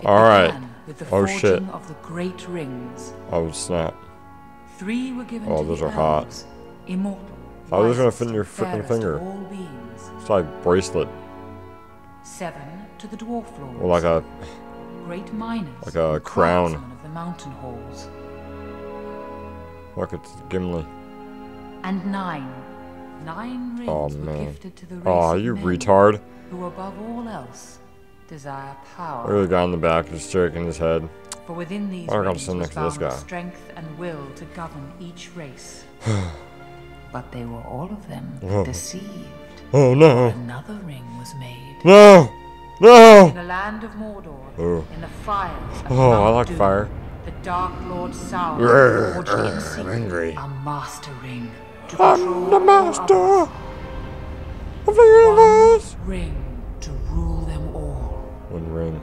It All right. With the Oh, shit. of the great rings. Oh snap. Three were given Oh, those are hot. Immortal. How are those gonna fit in your frickin' fairest finger? of all beings. It's like bracelet Seven to the dwarf lords. or like a great miners. like a crown. of the mountain halls. like it's Gimli. And nine. Nine oh, rings Oh, were man. gifted to the race Oh, you men retard. who above all else desire power. The guy in the back just shaking his head. For within these Why do I gotta sit next to this guy? strength and will to govern each race. but they were all of them Oh. deceived. Oh no. Another ring was made. No! In No! the land of Mordor, Oh. in the fires of Oh, I like Doom, fire. The Dark Lord Sauron forged in secret I'm angry. a master ring to control I'm the master of the universe! Ring to rule. One ring.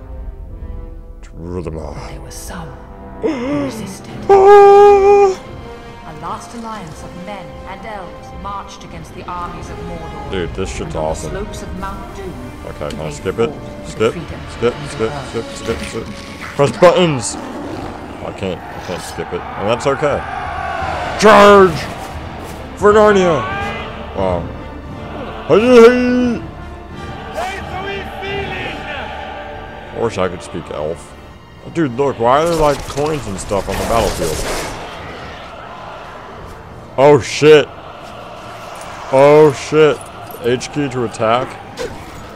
Rule them all. There were some who resisted. A last alliance of men and elves marched against the armies of Mordor. Dude, this shit's awesome. slopes of Mount Doom, Okay, can I skip it? Skip, skip, skip, skip, skip, skip. Press buttons! I can't, I can't skip it. And that's okay. Charge! For Narnia! Wow. Hmm. Hey! I wish I could speak elf. Dude, look, why are there like coins and stuff on the battlefield? Oh shit! Oh shit! H key to attack?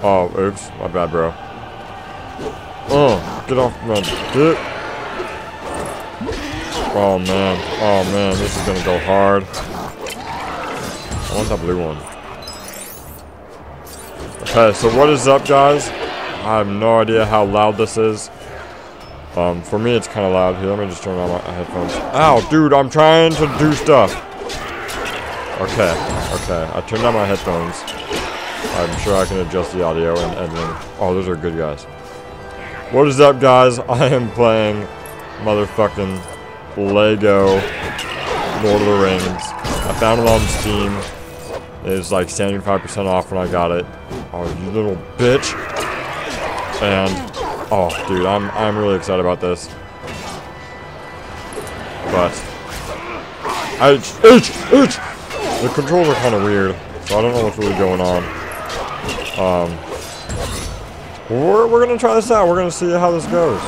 Oh, oops, my bad, bro. Oh, get off my dick. Oh man, oh man, this is gonna go hard. I want that blue one. Okay, so what is up, guys? I have no idea how loud this is. Um, for me, it's kind of loud. Here, let me just turn on my headphones. Ow, dude, I'm trying to do stuff. Okay, okay, I turned on my headphones. I'm sure I can adjust the audio and editing. Oh, those are good guys. What is up, guys? I am playing motherfucking Lego Lord of the Rings. I found it on Steam. It was like 75% off when I got it. Oh, you little bitch. And, oh, dude, I'm, I'm really excited about this. But, H, H, H! The controls are kind of weird, so I don't know what's really going on. Um, we're, we're gonna try this out. We're gonna see how this goes.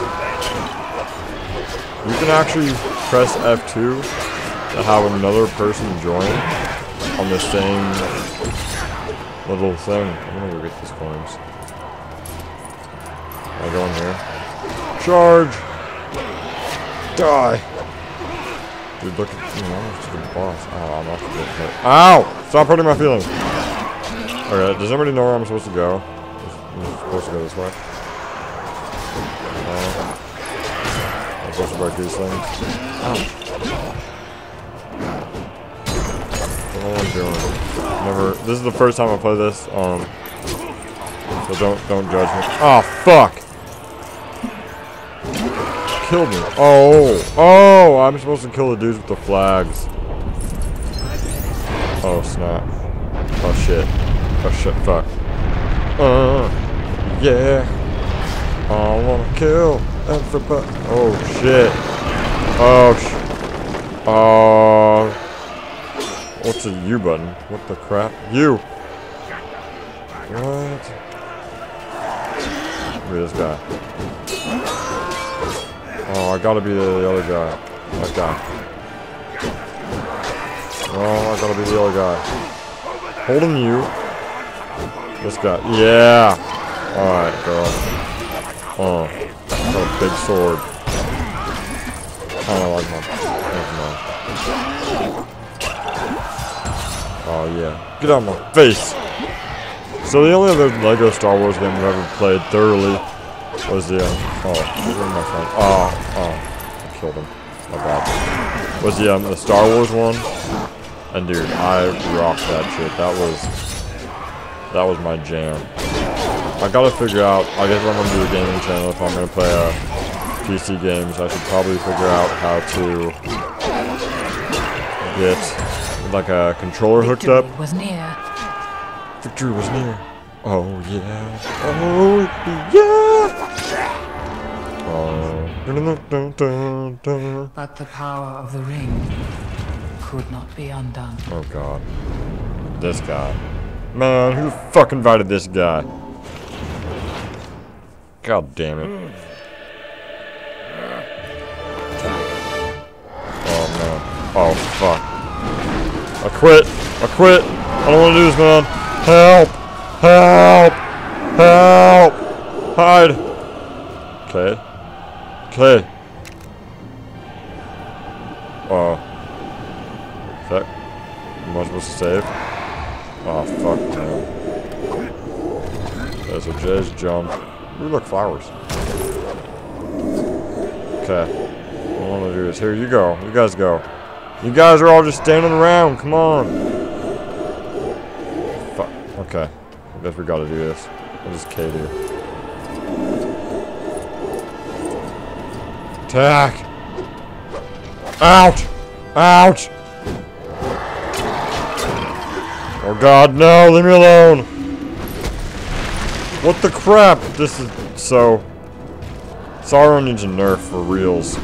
You can actually press F2 to have another person join on the same little thing. I'm gonna go get these coins. I go in here? Charge! Die! Dude, look at you know, I'm just a boss. Oh, I'm off gonna get hit. Ow! Stop hurting my feelings. Okay, does anybody know where I'm supposed to go? I'm supposed to go this way. Uh, I'm supposed to break these things. Ow. What am I doing? Never. This is the first time I play this. Um. So don't don't judge me. Oh fuck! Killed me. Oh oh! I'm supposed to kill the dudes with the flags. Oh snap! Oh shit! Oh shit! Fuck! Uh, yeah. I wanna kill everybody. Oh shit. Oh sh. Oh. What's a U button? What the crap? U. What? Look at this guy. Oh, I gotta be the, the other guy. That guy. Oh, I gotta be the other guy. Holding you. This guy. Yeah. Alright, girl. Oh. Got a big sword. Like my. Never mind. Oh, yeah. Get out of my face! So the only other LEGO Star Wars game I've ever played thoroughly was the, uh, oh, where's my friend? Oh, oh, I killed him. My bad. Was the, um, the Star Wars one. And dude, I rocked that shit. That was, that was my jam. I gotta figure out, I guess if I'm gonna do a gaming channel, if I'm gonna play, uh, PC games, I should probably figure out how to get, like, a controller hooked up. Victory was near. Victory was near. Oh yeah. Oh yeah. But the power of the ring could not be undone. Oh god. This guy. Man, who fucking invited this guy? God damn it. Oh no. Oh fuck. I quit. I quit. I don't want to do this, man. Help! Help! Help! Hide! Okay. Okay. Oh. Fuck. Am I supposed to save? Oh, fuck, man. There's a Jay's jump. Ooh, look, flowers. Okay. What I want to do is, here, you go. You guys go. You guys are all just standing around. Come on. Fuck. Okay. I guess we gotta do this. What does K do? Attack! Out! Out! Oh god, no, leave me alone! What the crap? This is so... Sauron needs a nerf for reals.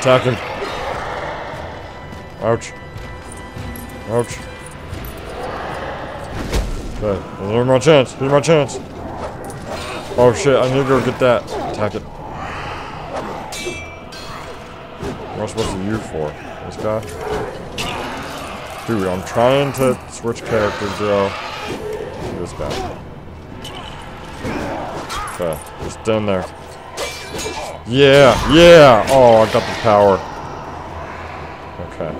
Attack him. Ouch. Ouch. Okay, here's my chance. Here's my chance. Oh shit, I need to go get that. Attack it. What am I supposed to use for? This guy? Dude, I'm trying to switch characters, bro. This guy. Okay, just stand there. Yeah, yeah! Oh, I got the power. Okay.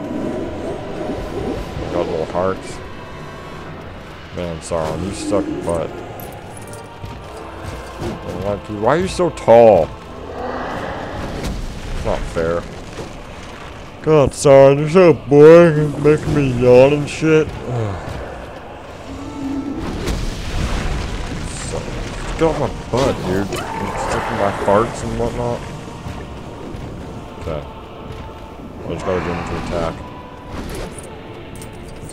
Got little hearts. Man, Sauron, you suck butt. I like you. Why are you so tall? It's not fair. God, Sauron, you're so boring. It's making me yawn and shit. So, get off my butt, dude. Sticking my farts and whatnot. Okay. I just gotta get him to attack.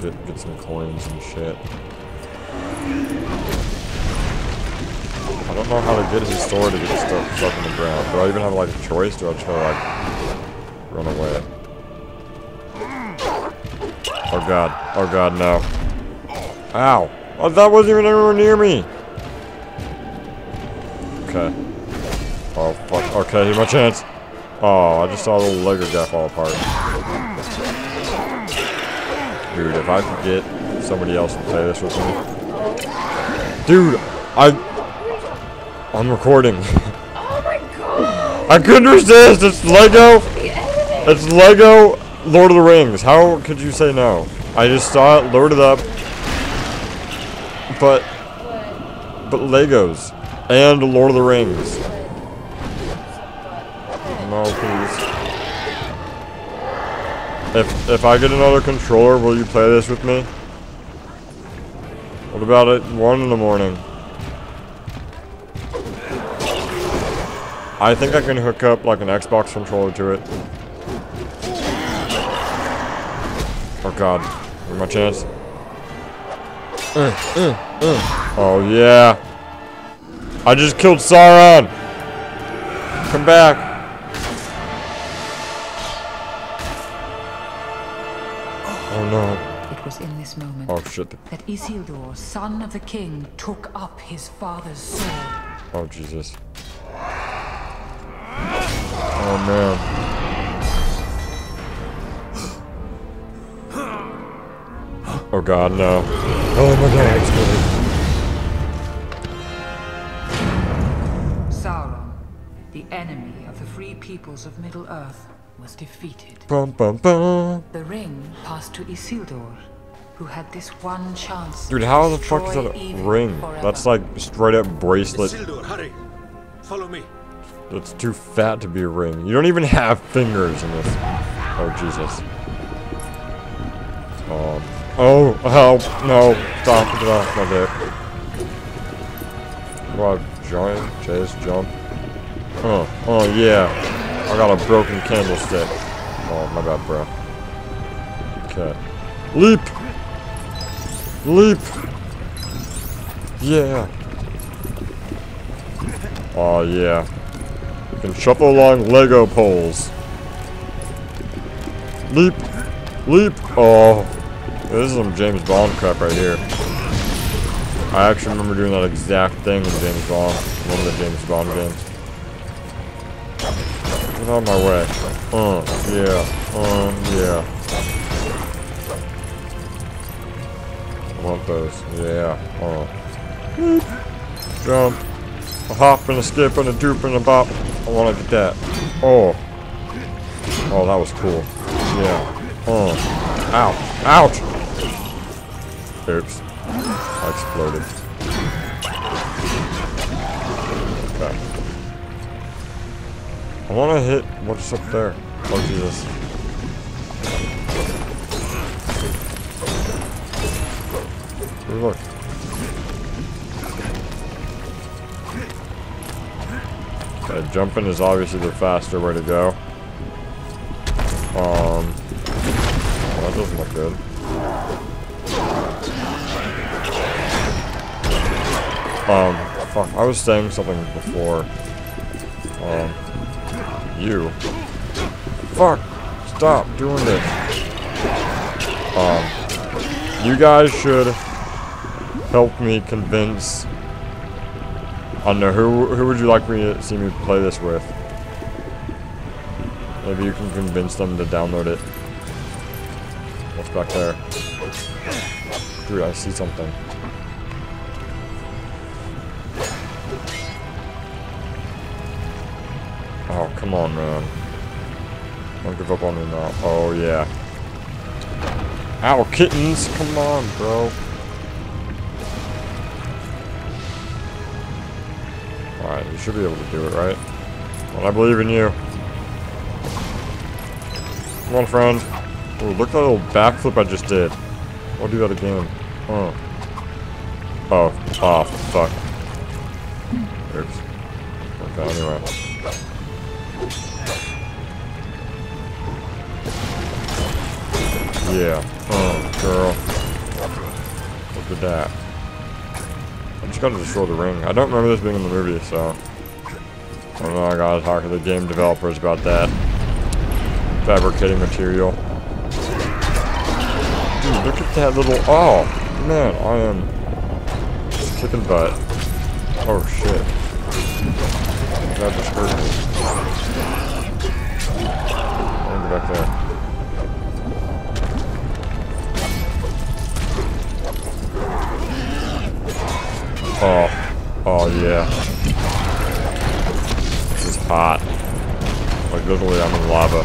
Get, get some coins and shit. I don't know how to get his sword to get stuck, stuck in the ground. Do I even have like a choice? Do I gotta like run away? Oh god. Oh god, no. Ow. Oh, that wasn't even anywhere near me. Okay. Oh, fuck. Okay, here's my chance. Oh, I just saw the Lego guy fall apart. Dude, if I could get somebody else to play this with me. Dude, I... I'm recording. Oh my god! I couldn't resist! It's Lego! It's Lego Lord of the Rings. How could you say no? I just saw it, loaded up. But... But Legos. And Lord of the Rings. No, please. If, if I get another controller, will you play this with me? What about at 1 in the morning? I think I can hook up like an Xbox controller to it. Oh god. Here's my chance. Uh, uh, uh. Oh yeah. I just killed Sauron. Come back. Oh no. It was in this moment Oh shit. that Isildur, son of the king, took up his father's sword. Oh Jesus. Oh man. Oh god, no. Oh my god, it's good. Sauron, the enemy of the free peoples of Middle-earth, was defeated. Bum bum bum. The ring passed to Isildur, who had this one chance. Dude, how the fuck is that a ring? forever. That's like straight up bracelet. Isildur, hurry! Follow me. That's too fat to be a ring. You don't even have fingers in this. Oh Jesus. Um. Oh, help! No, stop! Get off my dick. I join? Chase jump? Oh, oh yeah. I got a broken candlestick. Oh, my bad, bro. Okay. Leap! Leap! Yeah. Oh, yeah. You can shuffle along Lego poles. Leap! Leap! Oh. This is some James Bond crap right here. I actually remember doing that exact thing in James Bond. One of the James Bond games. Get out of my way. Uh, yeah. Uh, yeah. I want those. Yeah. Uh. Jump. A hop and a skip and a doop and a bop. I want to get that. Oh. Oh, that was cool. Yeah. Oh. Ow. Ouch. Oops. I exploded. Okay. I want to hit what's up there. Oh, Jesus. Look. Okay, jumping is obviously the faster way to go. Um, well, that doesn't look good. Um, fuck, I was saying something before. Um, you. Fuck, stop doing this. Um, you guys should help me convince I don't know, who, who would you like me to see me play this with? Maybe you can convince them to download it. What's back there? Dude, I see something. Oh, come on, man. Don't give up on me now. Oh, yeah. Ow, kittens! Come on, bro. Alright, you should be able to do it, right? Well, I believe in you. Come on, friend. Ooh, look at that little backflip I just did. I'll do that again. Huh. Oh. Oh, fuck. Oops. Okay, anyway. Yeah. Oh, girl. Look at that. Just gotta destroy the ring. I don't remember this being in the movie, so... I don't know, I gotta talk to the game developers about that. Fabricating material. Dude, look at that little... Oh! Man, I am... Kicking butt. Oh, shit. That just hurt me. I'm back there. Oh, oh yeah. This is hot. Like literally I'm in lava.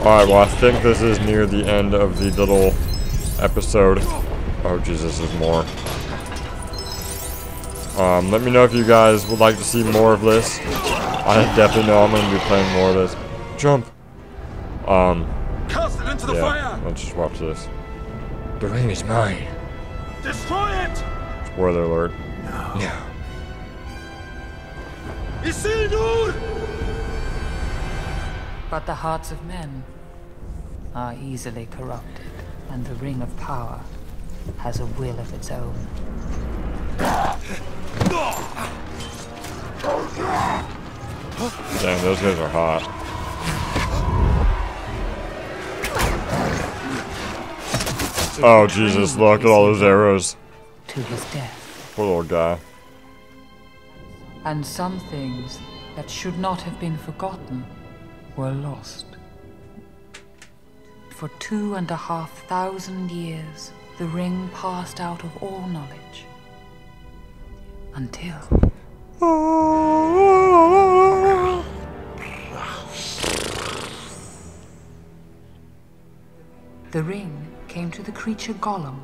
Alright, well I think this is near the end of the little episode. Oh Jesus, there's more. Um, let me know if you guys would like to see more of this. I definitely know I'm going to be playing more of this. Jump! Um, Cast it into the yeah, fire! let's just watch this. The ring is mine. Destroy it! Spoiler alert. No. Isildur! But the hearts of men are easily corrupted, and the Ring of Power has a will of its own. Damn, those guys are hot. Oh Jesus, look at all those arrows. To his death. Poor little guy. And some things that should not have been forgotten were lost. For two and a half thousand years, the ring passed out of all knowledge. Until. Oh, The ring came to the creature Gollum,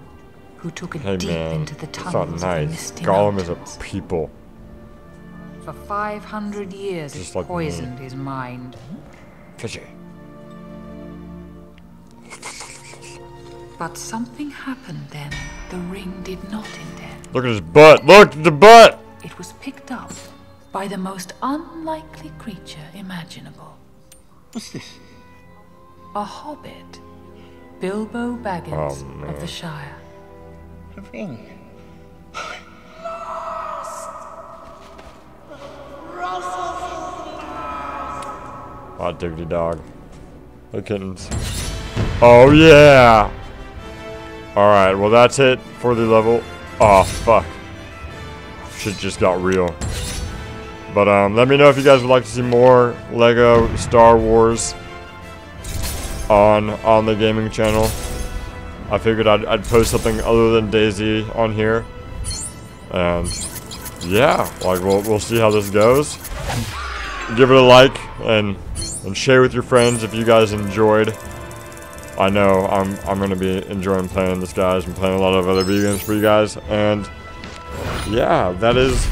who took it Hey deep man, into the that's not tunnels of the nice. misty Gollum is a people. For 500 years, Just it like me. poisoned his mind. Fishy. But something happened then the ring did not intend. Look at his butt. Look at the butt. It was picked up by the most unlikely creature imaginable. What's this? A hobbit. Bilbo Baggins Oh, of the Shire. The ring. Hot diggity dog. The kittens. Oh yeah! Alright, well that's it for the level. Oh fuck. Shit just got real. But um, let me know if you guys would like to see more Lego Star Wars on on the gaming channel. I figured I'd, I'd post something other than DayZ on here. And yeah, like we'll, we'll see how this goes. Give it a like and and share with your friends if you guys enjoyed. I know I'm I'm gonna be enjoying playing this guys and playing a lot of other video games for you guys and yeah that is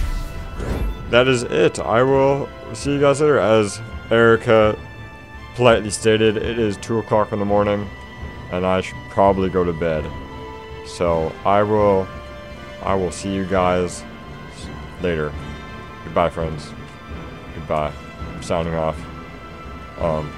that is it. I will see you guys later. As Erica politely stated, it is two o'clock in the morning and I should probably go to bed. So I will I will see you guys later. Goodbye friends. Goodbye. I'm signing off. Um